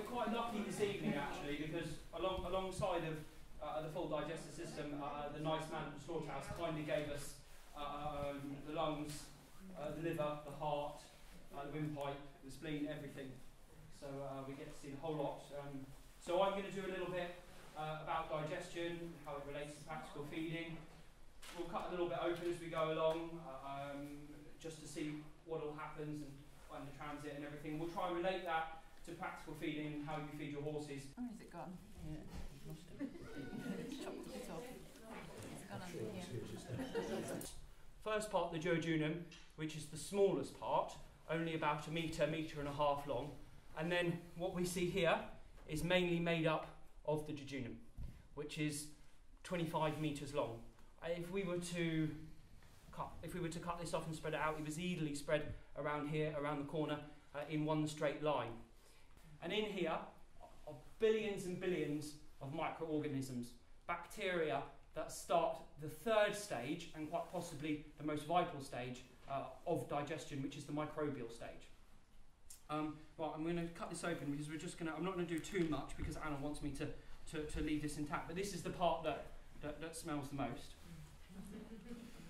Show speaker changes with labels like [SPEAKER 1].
[SPEAKER 1] quite lucky this evening actually because along, alongside of uh, the full digestive system, uh, the nice man at the slaughterhouse kindly gave us uh, um, the lungs, uh, the liver, the heart, uh, the windpipe, the spleen, everything. So uh, we get to see the whole lot. Um, so I'm going to do a little bit about digestion, how it relates to practical feeding. We'll cut a little bit open as we go along, um, just to see what all happens and, and the transit and everything. We'll try and relate that to practical feeding, how you feed your horses.
[SPEAKER 2] Where is it gone? Yeah, lost it. Chopped it off. It's gone under here.
[SPEAKER 1] First part, the duodenum, which is the smallest part, only about a metre, metre and a half long. And then what we see here is mainly made up of the jejunum, which is 25 metres long. If we were to cut, if we were to cut this off and spread it out, it was easily spread around here, around the corner, uh, in one straight line. And in here are billions and billions of microorganisms, bacteria that start the third stage and quite possibly the most vital stage uh, of digestion, which is the microbial stage. Um, well, I'm going to cut this open because we're just going to, I'm not going to do too much because Anna wants me to, to, to leave this intact, but this is the part that, that, that smells the most.